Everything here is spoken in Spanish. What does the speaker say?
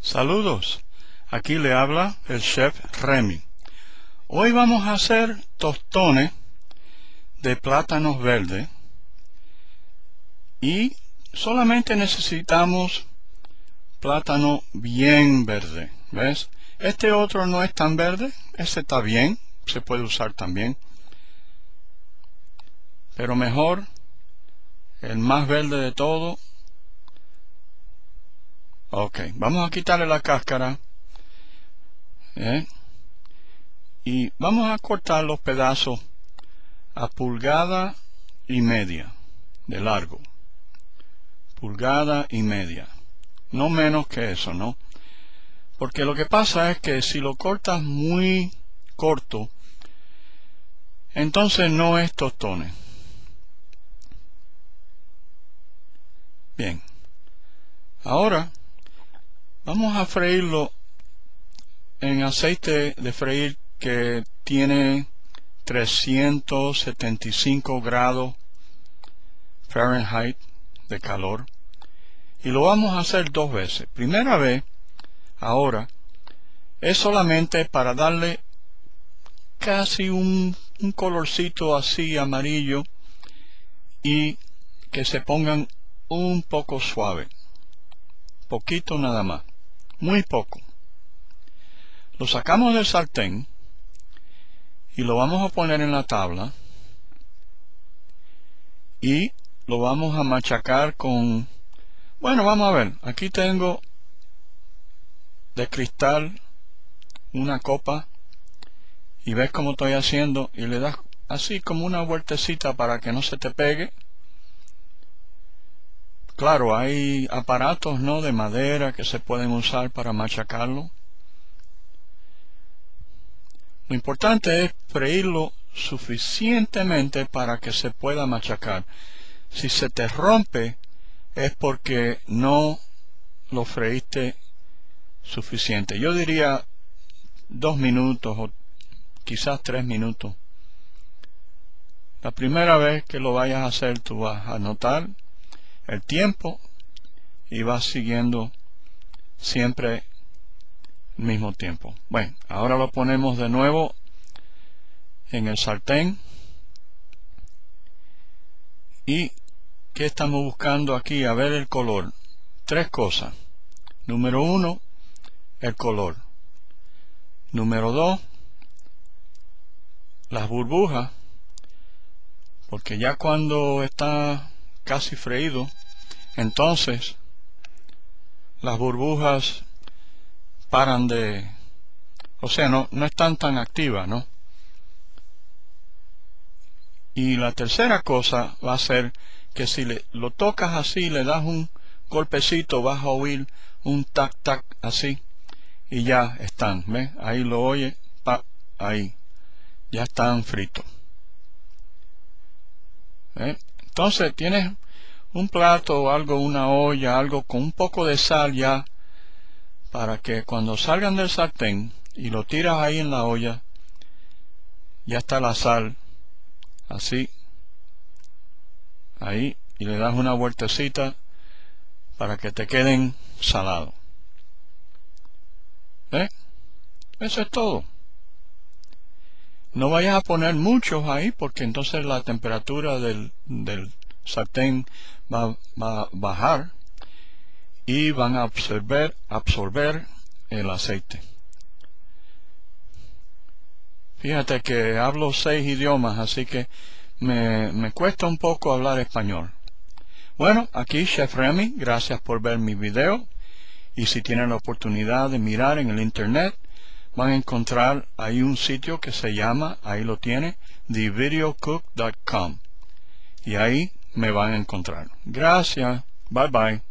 Saludos, aquí le habla el chef Remy. Hoy vamos a hacer tostones de plátanos verdes y solamente necesitamos plátano bien verde, ¿ves? Este otro no es tan verde, este está bien, se puede usar también. Pero mejor, el más verde de todo. Ok, vamos a quitarle la cáscara. ¿eh? Y vamos a cortar los pedazos a pulgada y media de largo. Pulgada y media. No menos que eso, ¿no? Porque lo que pasa es que si lo cortas muy corto, entonces no es tostones. Bien. Ahora vamos a freírlo en aceite de freír que tiene 375 grados Fahrenheit de calor. Y lo vamos a hacer dos veces. Primera vez, ahora, es solamente para darle casi un, colorcito así amarillo y que se pongan un poco suave. Poquito nada más. Muy poco. Lo sacamos del sartén y lo vamos a poner en la tabla y lo vamos a machacar con bueno vamos a ver aquí tengo de cristal una copa y ves cómo estoy haciendo y le das así como una vueltecita para que no se te pegue Claro, hay aparatos ¿no? de madera que se pueden usar para machacarlo. Lo importante es freírlo suficientemente para que se pueda machacar. Si se te rompe es porque no lo freíste suficiente. Yo diría dos minutos o quizás tres minutos. La primera vez que lo vayas a hacer tú vas a notar el tiempo y va siguiendo siempre el mismo tiempo. Bueno, ahora lo ponemos de nuevo en el sartén. ¿Y qué estamos buscando aquí? A ver el color. Tres cosas. Número uno, el color. Número dos, las burbujas. Porque ya cuando está casi freído, entonces las burbujas paran de... O sea, no, no están tan activas, ¿no? Y la tercera cosa va a ser que si le, lo tocas así, le das un golpecito, vas a oír un tac tac así y ya están, ¿ves? Ahí lo oye, pa, ahí, ya están fritos. Entonces tienes un plato o algo, una olla, algo con un poco de sal ya, para que cuando salgan del sartén y lo tiras ahí en la olla, ya está la sal, así, ahí, y le das una vueltecita para que te queden salados. ¿Eh? Eso es todo. No vayas a poner muchos ahí porque entonces la temperatura del, del sartén va, va, a bajar y van a absorber, absorber el aceite. Fíjate que hablo seis idiomas, así que me, me cuesta un poco hablar español. Bueno, aquí Chef Remy, gracias por ver mi video. Y si tienen la oportunidad de mirar en el internet, van a encontrar ahí un sitio que se llama, ahí lo tiene, thevideocook.com. Y ahí me van a encontrar. Gracias. Bye bye.